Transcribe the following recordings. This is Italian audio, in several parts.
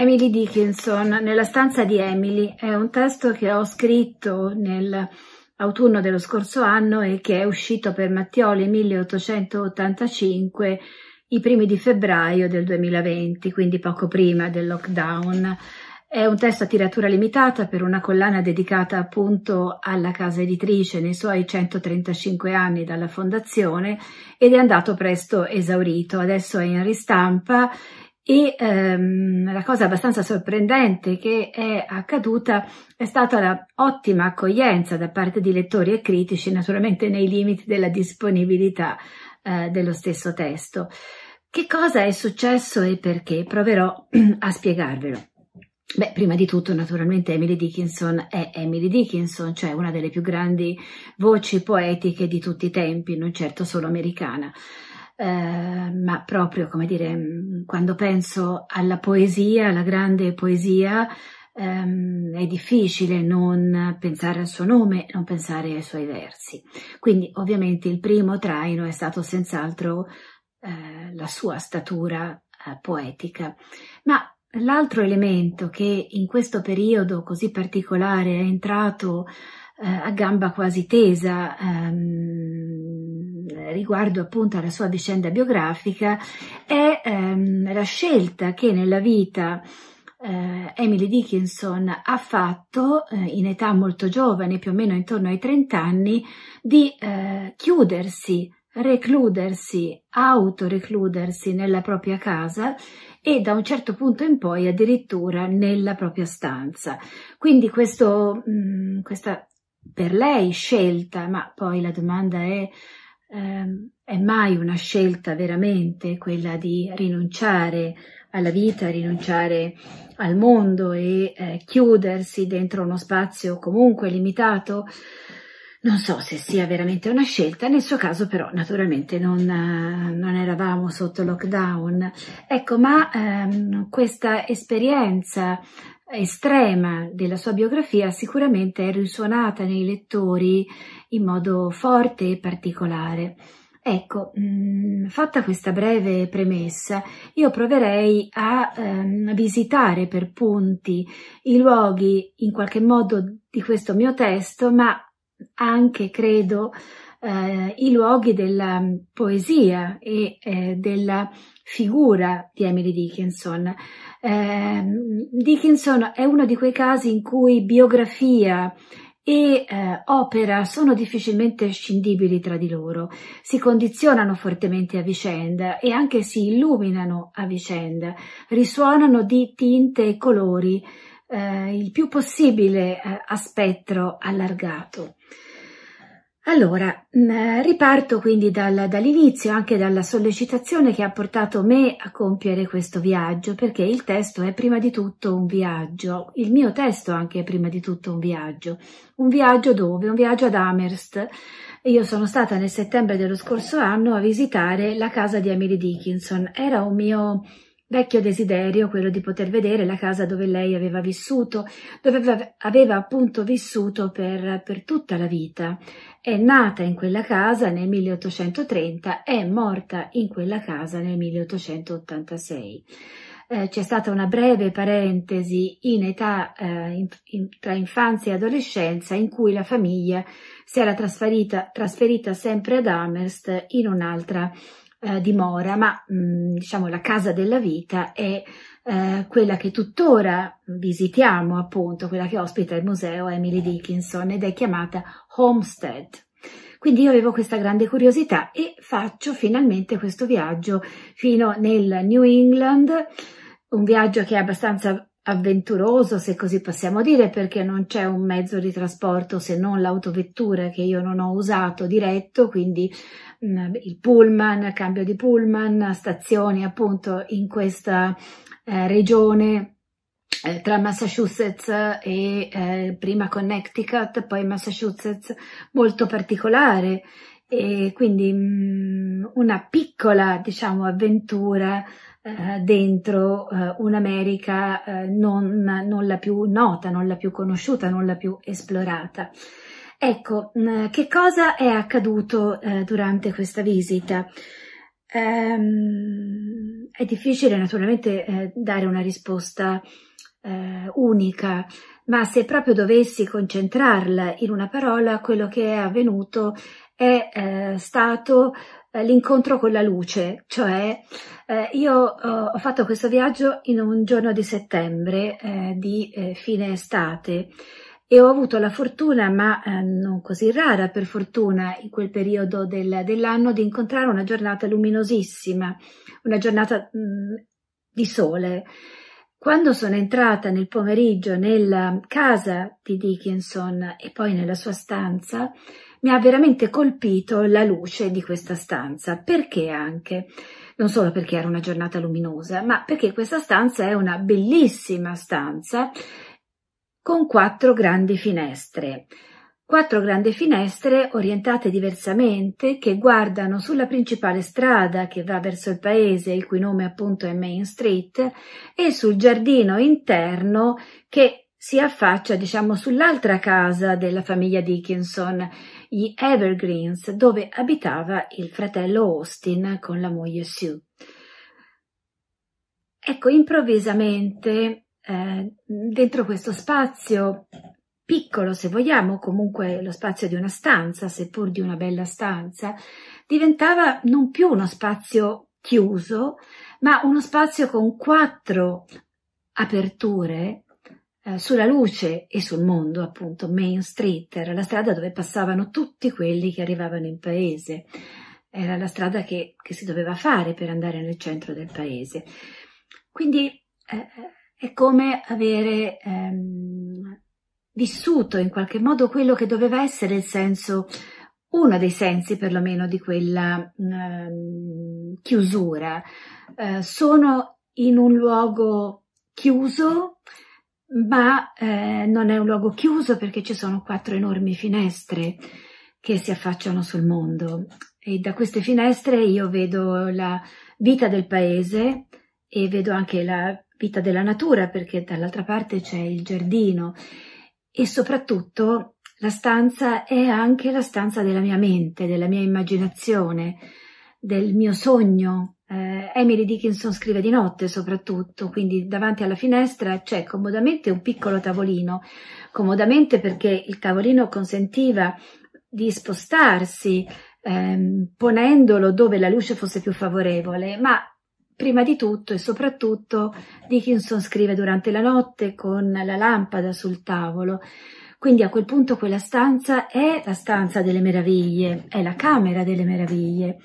Emily Dickinson, Nella stanza di Emily, è un testo che ho scritto nell'autunno dello scorso anno e che è uscito per Mattioli 1885 i primi di febbraio del 2020, quindi poco prima del lockdown. È un testo a tiratura limitata per una collana dedicata appunto alla casa editrice nei suoi 135 anni dalla fondazione ed è andato presto esaurito. Adesso è in ristampa e ehm, la cosa abbastanza sorprendente che è accaduta è stata l'ottima accoglienza da parte di lettori e critici, naturalmente nei limiti della disponibilità eh, dello stesso testo. Che cosa è successo e perché? Proverò a spiegarvelo. Beh, prima di tutto, naturalmente, Emily Dickinson è Emily Dickinson, cioè una delle più grandi voci poetiche di tutti i tempi, non certo solo americana. Eh, ma proprio, come dire, mm, quando penso alla poesia, alla grande poesia, ehm, è difficile non pensare al suo nome, non pensare ai suoi versi. Quindi, ovviamente, il primo traino è stato senz'altro eh, la sua statura eh, poetica. Ma l'altro elemento che in questo periodo così particolare è entrato eh, a gamba quasi tesa ehm, riguardo appunto alla sua vicenda biografica è ehm, la scelta che nella vita eh, Emily Dickinson ha fatto eh, in età molto giovane, più o meno intorno ai 30 anni, di eh, chiudersi, recludersi, autorecludersi nella propria casa e da un certo punto in poi addirittura nella propria stanza. Quindi questo, mh, mm, questa per lei scelta, ma poi la domanda è, ehm, è mai una scelta veramente quella di rinunciare alla vita, rinunciare al mondo e eh, chiudersi dentro uno spazio comunque limitato? Non so se sia veramente una scelta, nel suo caso però naturalmente non, non eravamo sotto lockdown. Ecco, ma ehm, questa esperienza estrema della sua biografia sicuramente è risuonata nei lettori in modo forte e particolare. Ecco, mh, mm, fatta questa breve premessa, io proverei a ehm, visitare per punti i luoghi in qualche modo di questo mio testo, ma anche, credo, eh, i luoghi della poesia e eh, della figura di Emily Dickinson. Eh, Dickinson è uno di quei casi in cui biografia e eh, opera sono difficilmente scindibili tra di loro, si condizionano fortemente a vicenda e anche si illuminano a vicenda, risuonano di tinte e colori eh, il più possibile eh, a spettro allargato. Allora, mm, riparto quindi dal, dall'inizio, anche dalla sollecitazione che ha portato me a compiere questo viaggio, perché il testo è prima di tutto un viaggio, il mio testo anche è prima di tutto un viaggio. Un viaggio dove? Un viaggio ad Amherst. Io sono stata nel settembre dello scorso anno a visitare la casa di Emily Dickinson. Era un mio vecchio desiderio quello di poter vedere la casa dove lei aveva vissuto, dove aveva appunto vissuto per, per tutta la vita. È nata in quella casa nel 1830, è morta in quella casa nel 1886. Eh, c'è stata una breve parentesi in età eh, in, in, tra infanzia e adolescenza in cui la famiglia si era trasferita, trasferita sempre ad Amherst in un'altra eh, dimora, ma mh, diciamo la casa della vita è eh, quella che tuttora visitiamo, appunto, quella che ospita il museo Emily Dickinson ed è chiamata Homestead. Quindi io avevo questa grande curiosità e faccio finalmente questo viaggio fino nel New England, un viaggio che è abbastanza avventuroso, se così possiamo dire, perché non c'è un mezzo di trasporto se non l'autovettura che io non ho usato diretto, quindi mh, il pullman, cambio di pullman, stazioni appunto in questa eh, regione eh, tra Massachusetts e eh, prima Connecticut, poi Massachusetts molto particolare. E quindi mh, una piccola diciamo avventura eh, dentro eh, un'America eh, non, non, la più nota, non la più conosciuta, non la più esplorata. Ecco, mh, che cosa è accaduto eh, durante questa visita? ehm, è difficile naturalmente eh, dare una risposta unica, ma se proprio dovessi concentrarla in una parola, quello che è avvenuto è stato eh, l'incontro con la luce, cioè eh, io eh, ho fatto questo viaggio in un giorno di settembre eh, di fine estate e ho avuto la fortuna, ma non così rara per fortuna in quel periodo del, dell'anno, di incontrare una giornata luminosissima, una giornata mh, mm, di sole. Quando sono entrata nel pomeriggio nella casa di Dickinson e poi nella sua stanza, mi ha veramente colpito la luce di questa stanza. Perché anche? Non solo perché era una giornata luminosa, ma perché questa stanza è una bellissima stanza con quattro grandi finestre. Quattro grandi finestre orientate diversamente che guardano sulla principale strada che va verso il paese, il cui nome appunto è Main Street, e sul giardino interno che si affaccia, diciamo, sull'altra casa della famiglia Dickinson, gli Evergreens, dove abitava il fratello Austin con la moglie Sue. Ecco, improvvisamente eh, dentro questo spazio piccolo, se vogliamo, comunque lo spazio di una stanza, seppur di una bella stanza, diventava non più uno spazio chiuso, ma uno spazio con quattro aperture eh, sulla luce e sul mondo, appunto, Main Street era la strada dove passavano tutti quelli che arrivavano in paese, era la strada che, che si doveva fare per andare nel centro del paese. Quindi eh, è come avere ehm, vissuto in qualche modo quello che doveva essere il senso, uno dei sensi perlomeno di quella ehm, chiusura. Eh, sono in un luogo chiuso, ma eh, non è un luogo chiuso perché ci sono quattro enormi finestre che si affacciano sul mondo e da queste finestre io vedo la vita del paese e vedo anche la vita della natura perché dall'altra parte c'è il giardino e soprattutto la stanza è anche la stanza della mia mente, della mia immaginazione, del mio sogno. Eh, Emily Dickinson scrive di notte soprattutto, quindi davanti alla finestra c'è comodamente un piccolo tavolino, comodamente perché il tavolino consentiva di spostarsi ehm, ponendolo dove la luce fosse più favorevole, ma Prima di tutto e soprattutto Dickinson scrive durante la notte con la lampada sul tavolo. Quindi a quel punto quella stanza è la stanza delle meraviglie, è la camera delle meraviglie,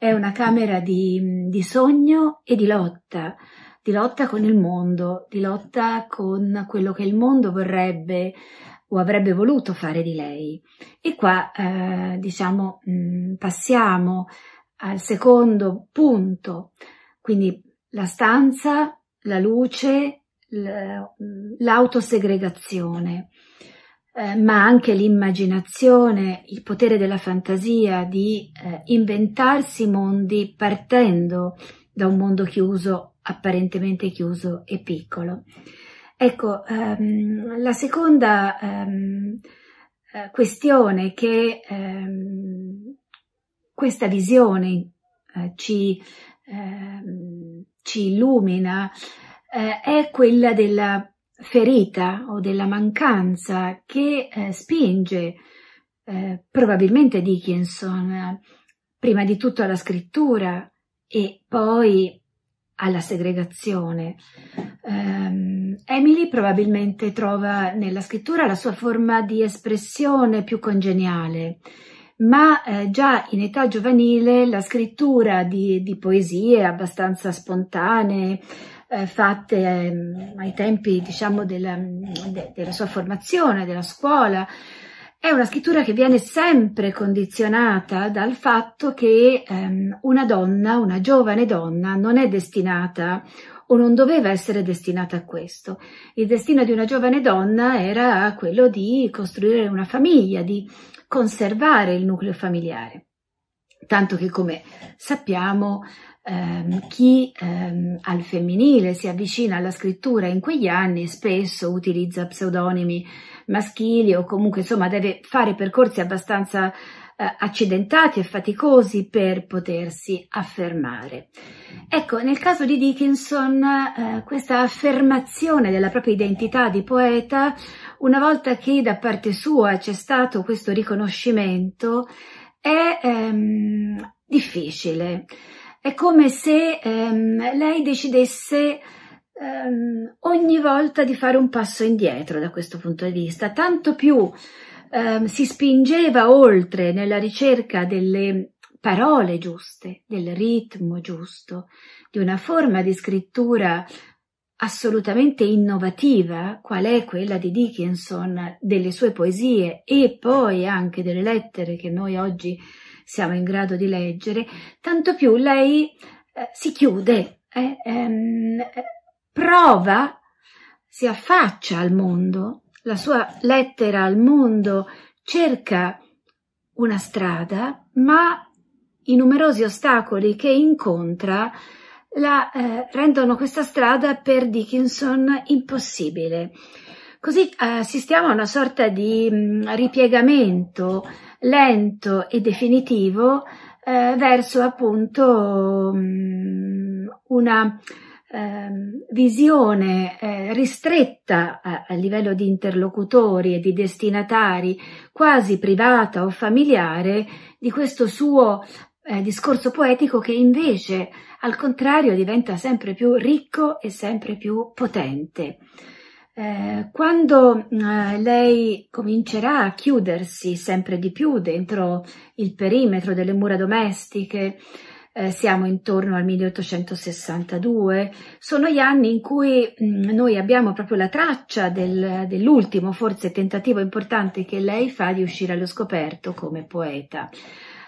è una camera di, di sogno e di lotta, di lotta con il mondo, di lotta con quello che il mondo vorrebbe o avrebbe voluto fare di lei. E qua, eh, diciamo, mm, passiamo al secondo punto quindi la stanza, la luce, l'autosegregazione, eh, ma anche l'immaginazione, il potere della fantasia di eh, inventarsi mondi partendo da un mondo chiuso, apparentemente chiuso e piccolo. Ecco, ehm, la seconda ehm, eh, questione che ehm, questa visione eh, ci Ehm, ci illumina eh, è quella della ferita o della mancanza che eh, spinge eh, probabilmente Dickinson prima di tutto alla scrittura e poi alla segregazione. Um, Emily probabilmente trova nella scrittura la sua forma di espressione più congeniale ma eh, già in età giovanile la scrittura di, di poesie abbastanza spontanee, eh, fatte eh, ai tempi diciamo della, de, della sua formazione, della scuola, è una scrittura che viene sempre condizionata dal fatto che ehm, una donna, una giovane donna, non è destinata o non doveva essere destinata a questo. Il destino di una giovane donna era quello di costruire una famiglia, di conservare il nucleo familiare. Tanto che, come sappiamo, ehm, chi ehm, al femminile si avvicina alla scrittura in quegli anni spesso utilizza pseudonimi maschili o comunque insomma deve fare percorsi abbastanza eh, accidentati e faticosi per potersi affermare. Ecco, nel caso di Dickinson, eh, questa affermazione della propria identità di poeta, una volta che da parte sua c'è stato questo riconoscimento, è ehm, difficile. È come se ehm, lei decidesse ehm, ogni volta di fare un passo indietro da questo punto di vista, tanto più ehm, si spingeva oltre nella ricerca delle parole giuste, del ritmo giusto, di una forma di scrittura assolutamente innovativa, qual è quella di Dickinson, delle sue poesie e poi anche delle lettere che noi oggi siamo in grado di leggere, tanto più lei eh, si chiude, eh, ehm, prova, si affaccia al mondo, la sua lettera al mondo cerca una strada, ma i numerosi ostacoli che incontra la eh, rendono questa strada per Dickinson impossibile. Così eh, assistiamo a una sorta di mm, ripiegamento lento e definitivo eh, verso appunto mm, una Ehm, visione eh, ristretta a, a, livello di interlocutori e di destinatari, quasi privata o familiare, di questo suo eh, discorso poetico che invece, al contrario, diventa sempre più ricco e sempre più potente. Eh, quando eh, lei comincerà a chiudersi sempre di più dentro il perimetro delle mura domestiche, eh, siamo intorno al 1862, sono gli anni in cui mh, mm, noi abbiamo proprio la traccia del, dell'ultimo, forse tentativo importante che lei fa di uscire allo scoperto come poeta.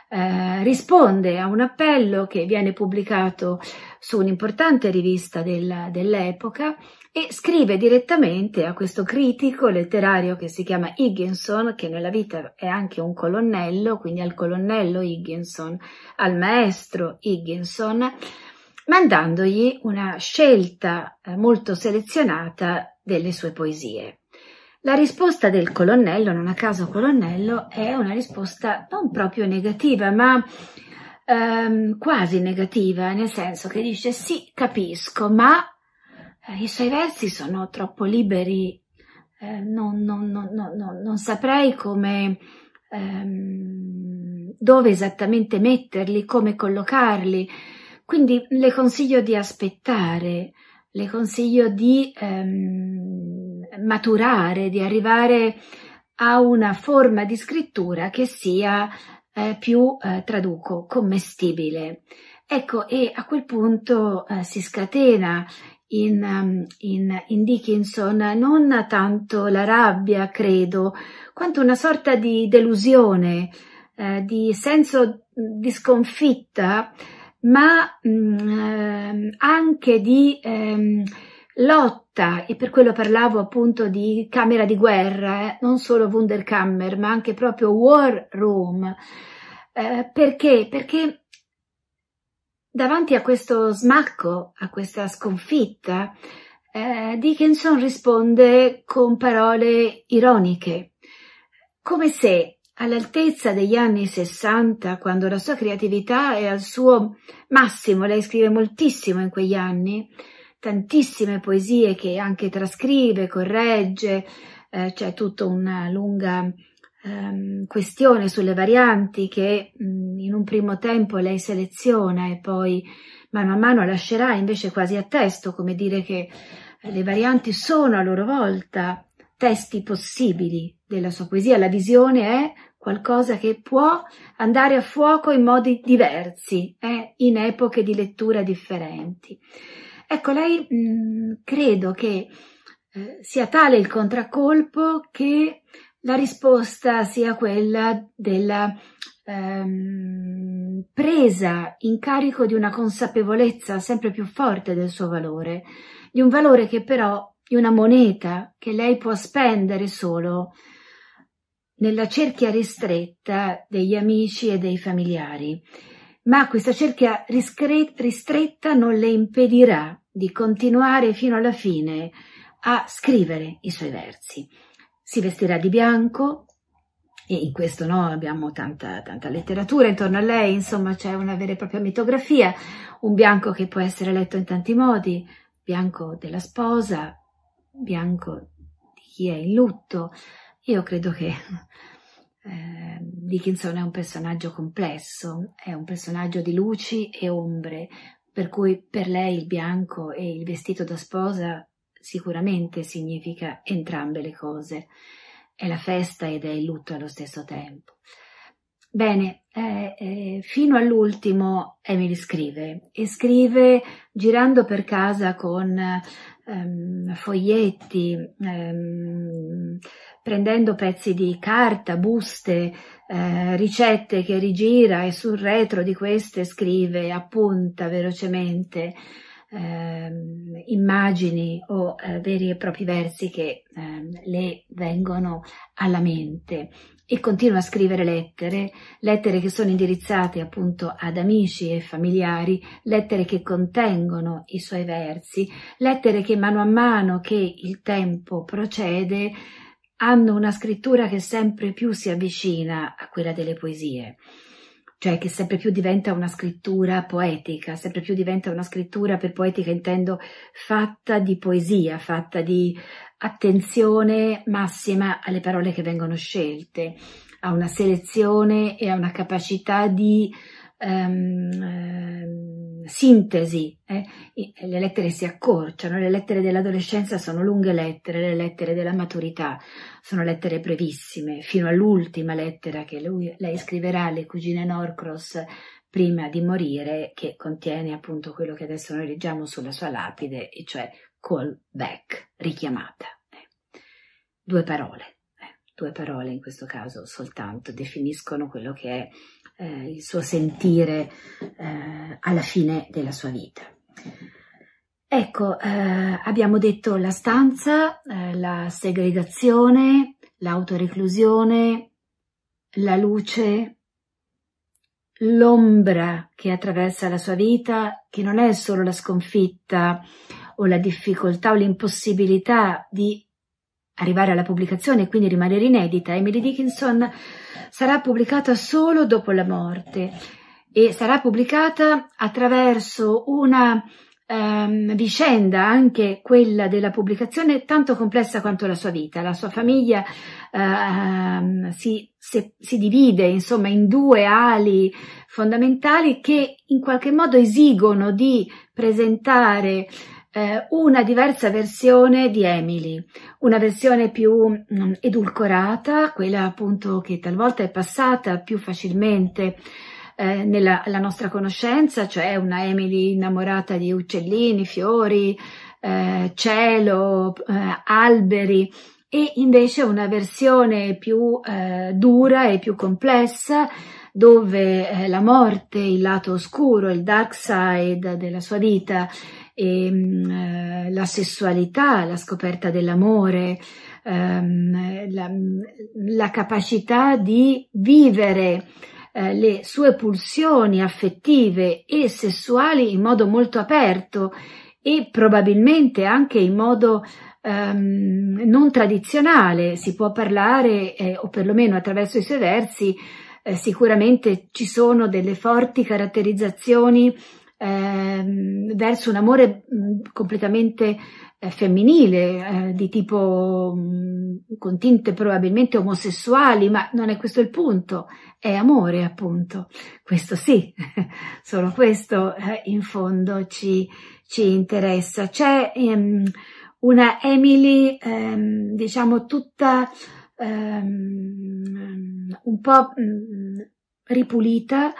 Eh, risponde a un appello che viene pubblicato su un'importante rivista del, dell'epoca e scrive direttamente a questo critico letterario che si chiama Higginson, che nella vita è anche un colonnello, quindi al colonnello Higginson, al maestro Higginson, mandandogli una scelta eh, molto selezionata delle sue poesie. La risposta del colonnello, non a caso colonnello, è una risposta non proprio negativa, ma ehm, quasi negativa, nel senso che dice sì, capisco, ma i suoi versi sono troppo liberi, eh, non, non, non, non, saprei come, ehm, dove esattamente metterli, come collocarli, quindi le consiglio di aspettare, le consiglio di ehm, maturare, di arrivare a una forma di scrittura che sia eh, più, eh, traduco, commestibile. Ecco, e a quel punto eh, si scatena in, um, in, in, Dickinson non tanto la rabbia, credo, quanto una sorta di delusione, eh, di senso di sconfitta, ma mh, mm, anche di ehm, lotta, e per quello parlavo appunto di camera di guerra, eh, non solo Wunderkammer, ma anche proprio War Room. Eh, perché? Perché Davanti a questo smacco, a questa sconfitta, eh, Dickinson risponde con parole ironiche, come se all'altezza degli anni 60, quando la sua creatività è al suo massimo, lei scrive moltissimo in quegli anni, tantissime poesie che anche trascrive, corregge, eh, c'è tutta una lunga ehm, questione sulle varianti che mh, in un primo tempo lei seleziona e poi mano a mano lascerà invece quasi a testo, come dire che eh, le varianti sono a loro volta testi possibili della sua poesia, la visione è qualcosa che può andare a fuoco in modi diversi, eh, in epoche di lettura differenti. Ecco, lei mh, credo che eh, sia tale il contraccolpo che la risposta sia quella della ehm, presa in carico di una consapevolezza sempre più forte del suo valore, di un valore che però di una moneta che lei può spendere solo nella cerchia ristretta degli amici e dei familiari. Ma questa cerchia ristretta non le impedirà di continuare fino alla fine a scrivere i suoi versi. Si vestirà di bianco e in questo no, abbiamo tanta, tanta letteratura intorno a lei, insomma c'è una vera e propria mitografia, un bianco che può essere letto in tanti modi, bianco della sposa, bianco di chi è in lutto. Io credo che eh, Dickinson è un personaggio complesso, è un personaggio di luci e ombre, per cui per lei il bianco e il vestito da sposa sicuramente significa entrambe le cose è la festa ed è il lutto allo stesso tempo. Bene, eh, eh, fino all'ultimo Emily scrive e scrive girando per casa con ehm, foglietti, ehm, prendendo pezzi di carta, buste, eh, ricette che rigira e sul retro di queste scrive, appunta velocemente eh, immagini o eh, veri e propri versi che eh, le vengono alla mente. E continua a scrivere lettere, lettere che sono indirizzate appunto ad amici e familiari, lettere che contengono i suoi versi, lettere che mano a mano che il tempo procede hanno una scrittura che sempre più si avvicina a quella delle poesie cioè che sempre più diventa una scrittura poetica, sempre più diventa una scrittura per poetica intendo fatta di poesia, fatta di attenzione massima alle parole che vengono scelte, a una selezione e a una capacità di um, sintesi. Eh? Le lettere si accorciano, le lettere dell'adolescenza sono lunghe lettere, le lettere della maturità sono lettere brevissime, fino all'ultima lettera che lui, lei scriverà alle cugine Norcross prima di morire, che contiene appunto quello che adesso noi leggiamo sulla sua lapide, e cioè call back, richiamata. Eh. Due parole, eh. due parole in questo caso soltanto definiscono quello che è eh, il suo sentire eh, alla fine della sua vita. Ecco, eh, abbiamo detto la stanza, eh, la segregazione, l'autoreclusione, la luce, l'ombra che attraversa la sua vita, che non è solo la sconfitta o la difficoltà o l'impossibilità di arrivare alla pubblicazione e quindi rimanere inedita. Emily Dickinson sarà pubblicata solo dopo la morte e sarà pubblicata attraverso una ehm, vicenda, anche quella della pubblicazione, tanto complessa quanto la sua vita. La sua famiglia ehm, si, se, si divide insomma in due ali fondamentali che in qualche modo esigono di presentare eh, una diversa versione di Emily, una versione più mh, mm, edulcorata, quella appunto che talvolta è passata più facilmente eh, nella nostra conoscenza, cioè una Emily innamorata di uccellini, fiori, eh, cielo, eh, alberi, e invece una versione più eh, dura e più complessa dove eh, la morte, il lato oscuro, il dark side della sua vita e ehm, eh, la sessualità, la scoperta dell'amore, ehm, la, la, capacità di vivere eh, le sue pulsioni affettive e sessuali in modo molto aperto e probabilmente anche in modo ehm, non tradizionale. Si può parlare, eh, o perlomeno attraverso i suoi versi, eh, sicuramente ci sono delle forti caratterizzazioni eh, verso un amore mh, mm, completamente eh, femminile, eh, di tipo mh, mm, con tinte probabilmente omosessuali, ma non è questo il punto, è amore appunto, questo sì, solo questo eh, in fondo ci, ci interessa. C'è ehm, una Emily, ehm, diciamo, tutta ehm, un po' mh, mm, ripulita,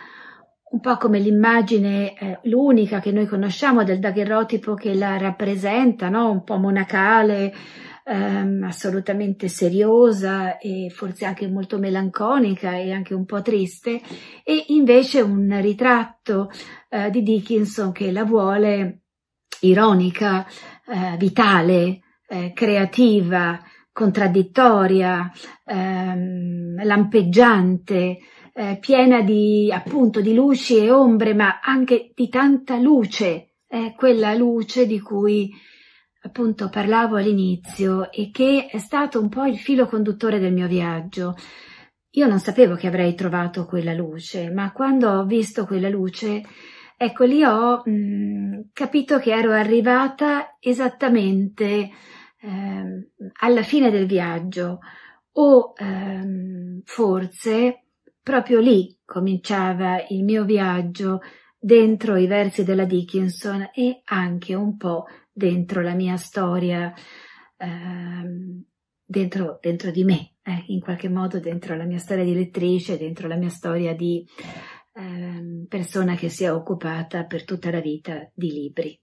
un po' come l'immagine, eh, l'unica che noi conosciamo del daguerrotipo che la rappresenta, no? un po' monacale, ehm, assolutamente seriosa e forse anche molto melanconica e anche un po' triste, e invece un ritratto eh, di Dickinson che la vuole ironica, eh, vitale, eh, creativa, contraddittoria, ehm, lampeggiante, eh, piena di appunto di luci e ombre, ma anche di tanta luce, eh, quella luce di cui appunto parlavo all'inizio e che è stato un po' il filo conduttore del mio viaggio. io non sapevo che avrei trovato quella luce, ma quando ho visto quella luce, ecco lì ho mh, mm, capito che ero arrivata esattamente eh, alla fine del viaggio o ehm, forse proprio lì cominciava il mio viaggio dentro i versi della Dickinson e anche un po' dentro la mia storia, ehm, dentro, dentro, di me, eh, in qualche modo dentro la mia storia di lettrice, dentro la mia storia di ehm, persona che si è occupata per tutta la vita di libri.